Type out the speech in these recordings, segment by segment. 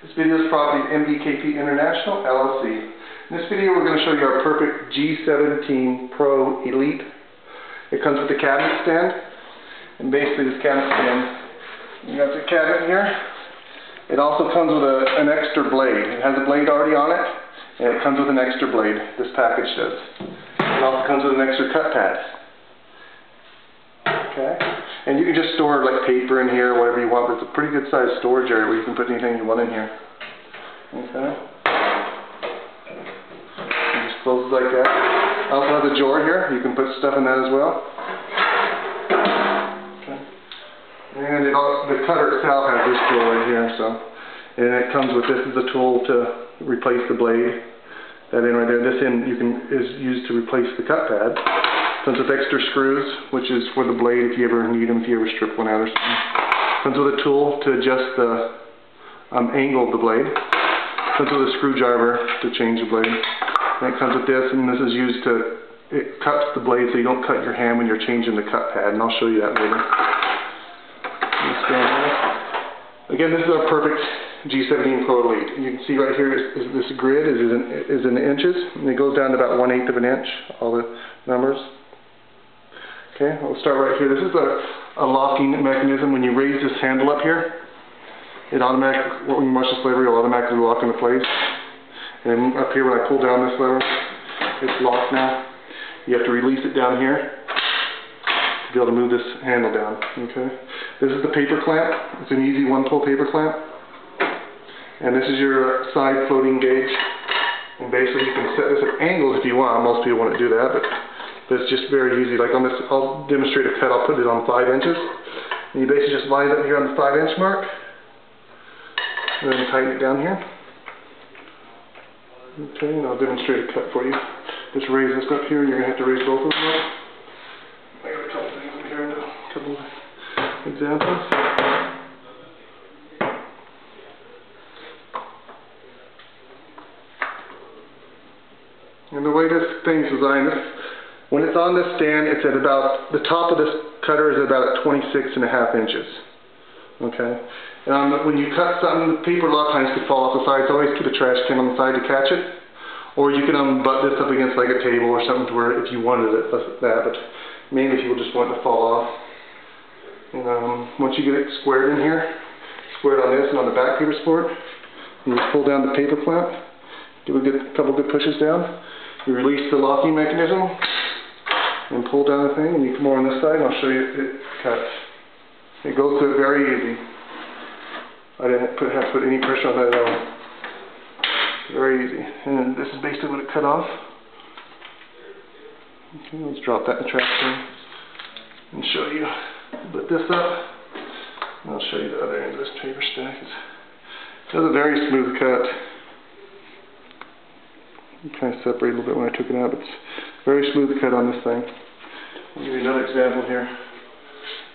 This video is property of MBKP International LLC. In this video we're going to show you our perfect G17 Pro Elite. It comes with a cabinet stand. And basically this cabinet stand, you got the cabinet here. It also comes with a, an extra blade. It has a blade already on it. And it comes with an extra blade. This package does. It also comes with an extra cut pad. Okay? And you can just store like paper in here, whatever you want. It's a pretty good sized storage area where you can put anything you want in here. Okay? And just closes like that. I also have a drawer here. You can put stuff in that as well. Okay. And it also, the cutter itself has this tool right here, so. And it comes with this is a tool to replace the blade. That end right there. This end you can is used to replace the cut pad. Comes with extra screws, which is for the blade if you ever need them, if you ever strip one out or something. Comes with a tool to adjust the um, angle of the blade. Comes with a screwdriver to change the blade. And it comes with this, and this is used to, it cuts the blade so you don't cut your hand when you're changing the cut pad, and I'll show you that later. Again, this is our perfect G17 Pro Elite. You can see right here is, is this grid is in, is in inches, and it goes down to about one eighth of an inch, all the numbers. Okay, we'll start right here. This is a, a locking mechanism. When you raise this handle up here, it automatically, when you watch this lever, it'll automatically lock into place. And up here, when I pull down this lever, it's locked now. You have to release it down here to be able to move this handle down. Okay, this is the paper clamp. It's an easy one-pull paper clamp. And this is your side floating gauge. And basically, you can set this at angles if you want. Most people wouldn't do that, but it's just very easy. Like on this, I'll demonstrate a cut. I'll put it on 5 inches. And you basically just line it up here on the 5 inch mark. And then tighten it down here. Okay, and I'll demonstrate a cut for you. Just raise this up here. And you're going to have to raise both of them up. I got a couple things in here, a couple examples. And the way this thing's designed, when it's on this stand, it's at about, the top of this cutter is about 26 and a half inches. Okay? The, when you cut something, paper a lot of times could fall off the side, so always keep a trash can on the side to catch it. Or you can um, butt this up against like a table or something to where if you wanted it that, but mainly people just want it to fall off. And um, once you get it squared in here, squared on this and on the back paper support, you pull down the paper clamp, give a good couple good pushes down, you release the locking mechanism, and pull down the thing and you come over on this side and I'll show you it cuts. It goes through it very easy. I didn't put, have to put any pressure on that at all. Very easy. And this is basically what it cut off. Okay, let's drop that in the trash can and show you. Put this up and I'll show you the other end of this paper stack. It has a very smooth cut. kind of separated a little bit when I took it out, it's very smooth cut on this thing. I'll give you another example here.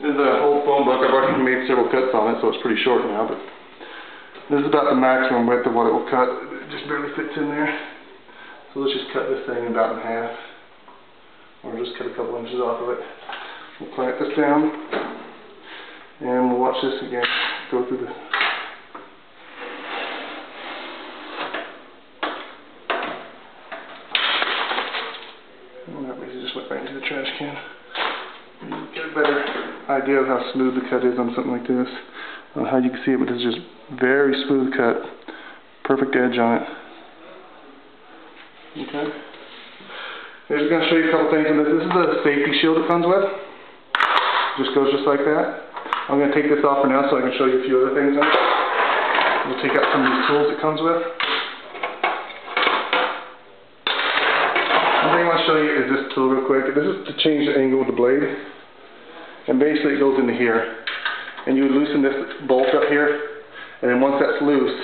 This is a whole phone book. I've already made several cuts on it, so it's pretty short now, but this is about the maximum width of what it will cut. It just barely fits in there. So let's just cut this thing about in half. Or just cut a couple inches off of it. We'll clamp this down. And we'll watch this again. Go through the trash can. You get a better idea of how smooth the cut is on something like this. Uh, how you can see it, but it's just very smooth cut. Perfect edge on it. Okay. I'm just going to show you a couple things. this. this is the safety shield it comes with. Just goes just like that. I'm going to take this off for now so I can show you a few other things on it. We'll take out some of these tools it comes with. thing I want to show you is this tool real quick. This is to change the angle of the blade. And basically it goes into here. And you loosen this bolt up here. And then once that's loose,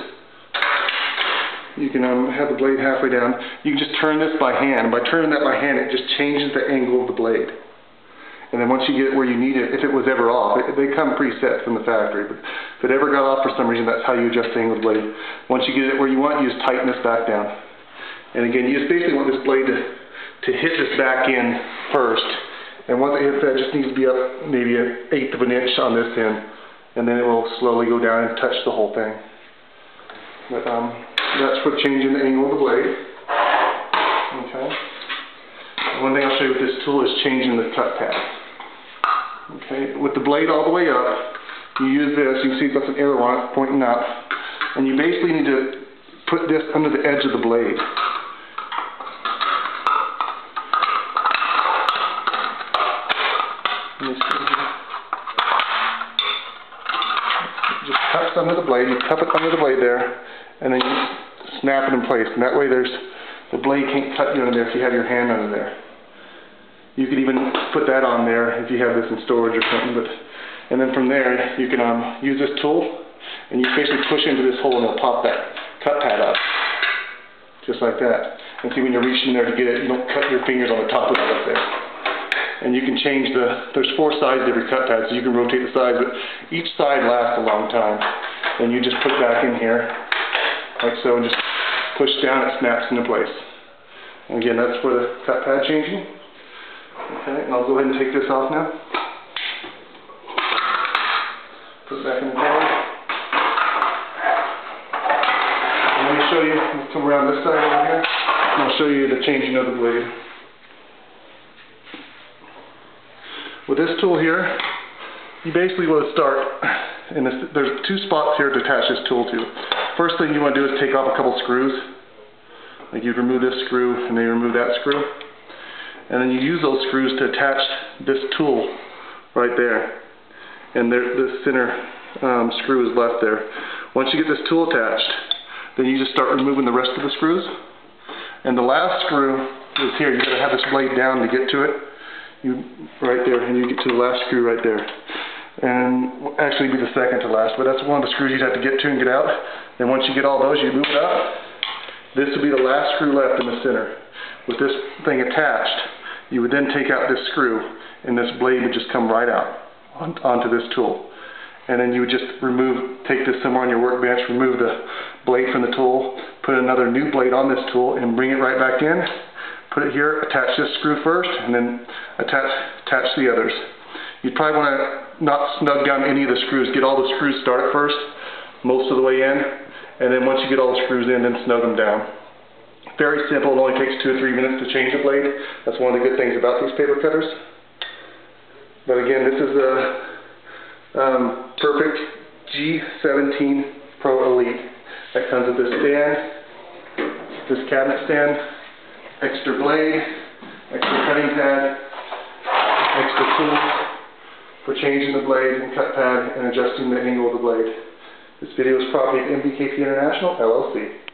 you can um, have the blade halfway down. You can just turn this by hand. By turning that by hand, it just changes the angle of the blade. And then once you get it where you need it, if it was ever off, it, they come preset from the factory. But if it ever got off for some reason, that's how you adjust the angle of the blade. Once you get it where you want, you just tighten this back down. And again, you just basically want this blade to to hit this back in first. And once it hits that, it just needs to be up maybe an eighth of an inch on this end. And then it will slowly go down and touch the whole thing. But um, that's for changing the angle of the blade. Okay. One thing I'll show you with this tool is changing the cut pad. Okay, with the blade all the way up, you use this, you can see it's got an arrow on it pointing up, and you basically need to put this under the edge of the blade. Let me see here. Just cups under the blade, you cup it under the blade there, and then you snap it in place, and that way there's, the blade can't cut you under there if you have your hand under there. You could even put that on there if you have this in storage or something, but, and then from there, you can, um, use this tool, and you basically push into this hole and it'll pop that cut pad up. Just like that. And see when you're reaching there to get it, you don't cut your fingers on the top of it up there. And you can change the, there's four sides of every cut pad, so you can rotate the sides, but each side lasts a long time. And you just put back in here, like so, and just push down, it snaps into place. And again, that's for the cut pad changing. Okay, and I'll go ahead and take this off now. Put it back in the drawer. And let me show you, come around this side over here, and I'll show you the changing of the blade. With this tool here, you basically want to start, and there's two spots here to attach this tool to. First thing you want to do is take off a couple screws. Like you'd remove this screw, and then you remove that screw. And then you use those screws to attach this tool right there. And there, the center um, screw is left there. Once you get this tool attached, then you just start removing the rest of the screws. And the last screw is here. You've got to have this blade down to get to it. You right there, and you get to the last screw right there. And actually be the second to last, but that's one of the screws you'd have to get to and get out. Then once you get all those, you move it up. This will be the last screw left in the center. With this thing attached, you would then take out this screw, and this blade would just come right out on, onto this tool. And then you would just remove, take this somewhere on your workbench, remove the blade from the tool, put another new blade on this tool, and bring it right back in. Put it here, attach this screw first, and then attach, attach the others. You'd probably want to not snug down any of the screws. Get all the screws started first, most of the way in, and then once you get all the screws in, then snug them down. Very simple. It only takes two or three minutes to change the blade. That's one of the good things about these paper cutters. But again, this is a um, perfect G17 Pro Elite. That comes with this stand, this cabinet stand, extra blade, extra cutting pad, extra tools for changing the blade and cut pad and adjusting the angle of the blade. This video is property of MBKP International, LLC.